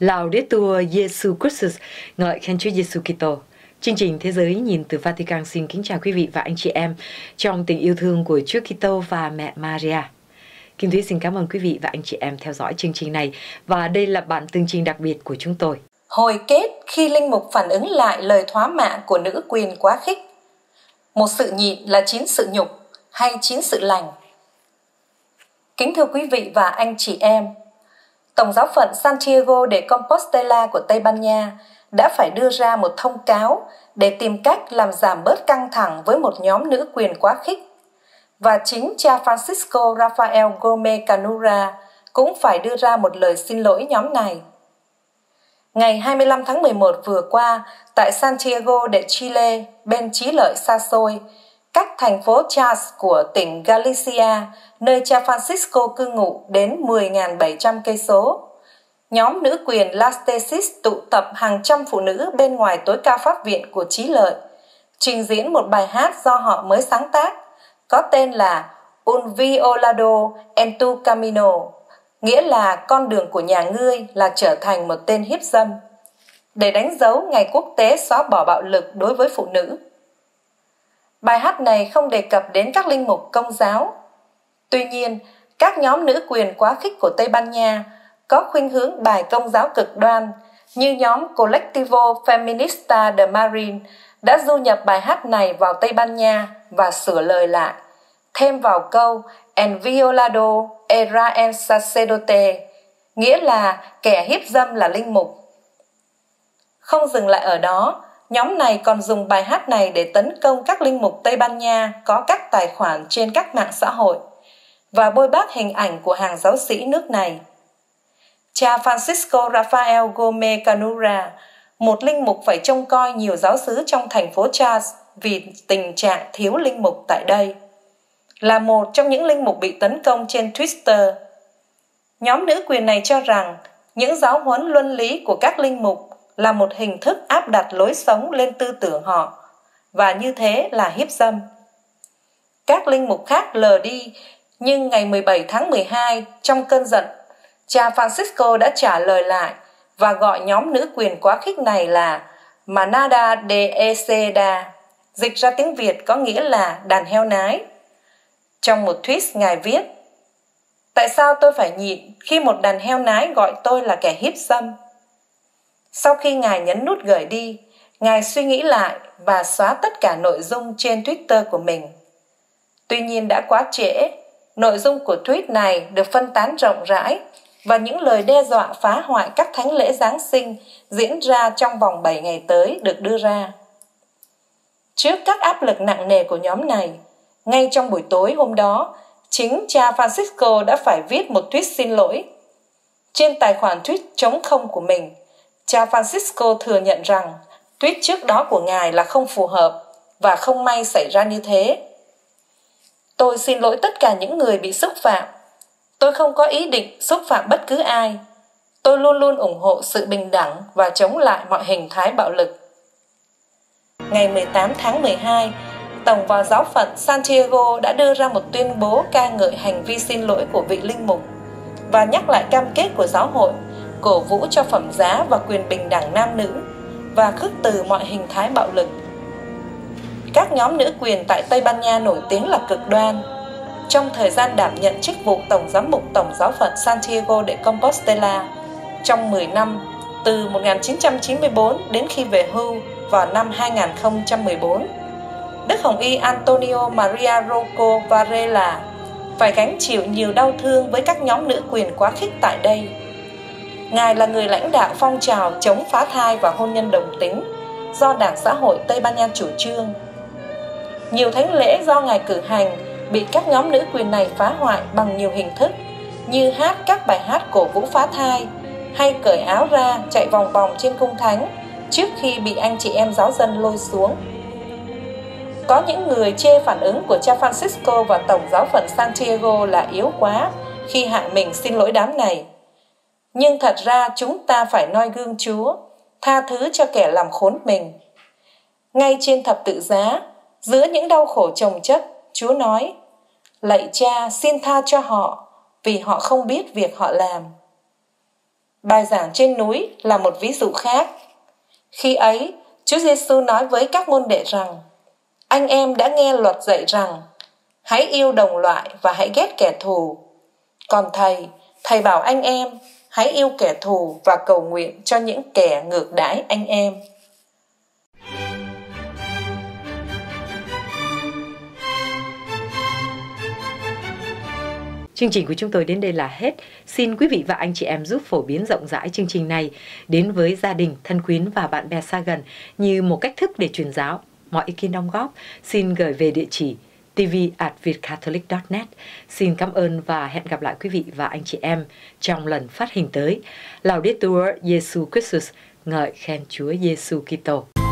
Laudetur Jesu Christus, ngợi khen Chúa Giêsu Kitô. Chương trình Thế giới nhìn từ Vatican xin kính chào quý vị và anh chị em trong tình yêu thương của Chúa Kitô và mẹ Maria. Kim Thúy xin cảm ơn quý vị và anh chị em theo dõi chương trình này và đây là bản tương trình đặc biệt của chúng tôi. Hồi kết khi linh mục phản ứng lại lời thoá mạ của nữ quyền quá khích. Một sự nhịn là chín sự nhục hay chín sự lành. Kính thưa quý vị và anh chị em, Tổng giáo phận Santiago de Compostela của Tây Ban Nha đã phải đưa ra một thông cáo để tìm cách làm giảm bớt căng thẳng với một nhóm nữ quyền quá khích. Và chính cha Francisco Rafael Gomez Canura cũng phải đưa ra một lời xin lỗi nhóm này. Ngày 25 tháng 11 vừa qua, tại Santiago de Chile, bên trí lợi xa xôi, cách thành phố Chas của tỉnh Galicia, nơi cha Francisco cư ngụ đến 10.700 cây số. Nhóm nữ quyền Lastesis tụ tập hàng trăm phụ nữ bên ngoài tối cao pháp viện của Trí Lợi, trình diễn một bài hát do họ mới sáng tác, có tên là Un Violado en tu Camino, nghĩa là con đường của nhà ngươi là trở thành một tên hiếp dâm, để đánh dấu ngày quốc tế xóa bỏ bạo lực đối với phụ nữ. Bài hát này không đề cập đến các linh mục công giáo. Tuy nhiên, các nhóm nữ quyền quá khích của Tây Ban Nha có khuynh hướng bài công giáo cực đoan như nhóm Colectivo Feminista de Marin đã du nhập bài hát này vào Tây Ban Nha và sửa lời lại, thêm vào câu En violado era en sacerdote, nghĩa là kẻ hiếp dâm là linh mục. Không dừng lại ở đó, Nhóm này còn dùng bài hát này để tấn công các linh mục Tây Ban Nha có các tài khoản trên các mạng xã hội và bôi bác hình ảnh của hàng giáo sĩ nước này. Cha Francisco Rafael Gomez Canura, một linh mục phải trông coi nhiều giáo sứ trong thành phố Charles vì tình trạng thiếu linh mục tại đây, là một trong những linh mục bị tấn công trên Twitter. Nhóm nữ quyền này cho rằng những giáo huấn luân lý của các linh mục là một hình thức áp đặt lối sống lên tư tưởng họ và như thế là hiếp dâm. Các linh mục khác lờ đi, nhưng ngày 17 tháng 12 trong cơn giận, cha Francisco đã trả lời lại và gọi nhóm nữ quyền quá khích này là Manada de Eceda, dịch ra tiếng Việt có nghĩa là đàn heo nái. Trong một tweet ngài viết, Tại sao tôi phải nhịn khi một đàn heo nái gọi tôi là kẻ hiếp dâm? Sau khi Ngài nhấn nút gửi đi, Ngài suy nghĩ lại và xóa tất cả nội dung trên Twitter của mình. Tuy nhiên đã quá trễ, nội dung của tweet này được phân tán rộng rãi và những lời đe dọa phá hoại các thánh lễ Giáng sinh diễn ra trong vòng 7 ngày tới được đưa ra. Trước các áp lực nặng nề của nhóm này, ngay trong buổi tối hôm đó, chính cha Francisco đã phải viết một tweet xin lỗi. Trên tài khoản tweet chống không của mình, Cha Francisco thừa nhận rằng tuyết trước đó của ngài là không phù hợp và không may xảy ra như thế. Tôi xin lỗi tất cả những người bị xúc phạm. Tôi không có ý định xúc phạm bất cứ ai. Tôi luôn luôn ủng hộ sự bình đẳng và chống lại mọi hình thái bạo lực. Ngày 18 tháng 12, Tổng vào giáo phận Santiago đã đưa ra một tuyên bố ca ngợi hành vi xin lỗi của vị linh mục và nhắc lại cam kết của giáo hội cổ vũ cho phẩm giá và quyền bình đẳng nam nữ và khước từ mọi hình thái bạo lực. Các nhóm nữ quyền tại Tây Ban Nha nổi tiếng là cực đoan. Trong thời gian đảm nhận chức vụ Tổng giám mục Tổng giáo phận Santiago de Compostela trong 10 năm, từ 1994 đến khi về hưu vào năm 2014, Đức Hồng Y Antonio Maria Rocco Varela phải gánh chịu nhiều đau thương với các nhóm nữ quyền quá khích tại đây Ngài là người lãnh đạo phong trào chống phá thai và hôn nhân đồng tính do Đảng Xã hội Tây Ban Nha chủ trương. Nhiều thánh lễ do Ngài cử hành bị các nhóm nữ quyền này phá hoại bằng nhiều hình thức như hát các bài hát cổ vũ phá thai hay cởi áo ra chạy vòng vòng trên cung thánh trước khi bị anh chị em giáo dân lôi xuống. Có những người chê phản ứng của cha Francisco và Tổng giáo phận Santiago là yếu quá khi hạ mình xin lỗi đám này nhưng thật ra chúng ta phải noi gương Chúa, tha thứ cho kẻ làm khốn mình. Ngay trên thập tự giá, giữa những đau khổ chồng chất, Chúa nói, Lạy cha xin tha cho họ, vì họ không biết việc họ làm. Bài giảng trên núi là một ví dụ khác. Khi ấy, Chúa Giêsu nói với các môn đệ rằng: Anh em đã nghe luật dạy rằng hãy yêu đồng loại và hãy ghét kẻ thù. Còn thầy, thầy bảo anh em hãy yêu kẻ thù và cầu nguyện cho những kẻ ngược đãi anh em. Chương trình của chúng tôi đến đây là hết. Xin quý vị và anh chị em giúp phổ biến rộng rãi chương trình này đến với gia đình, thân quyến và bạn bè xa gần như một cách thức để truyền giáo. Mọi ý kiến đóng góp xin gửi về địa chỉ tv at vietcatholic.net. Xin cảm ơn và hẹn gặp lại quý vị và anh chị em trong lần phát hình tới. Laudetur Jesu Christus, ngợi khen Chúa Giêsu Kitô.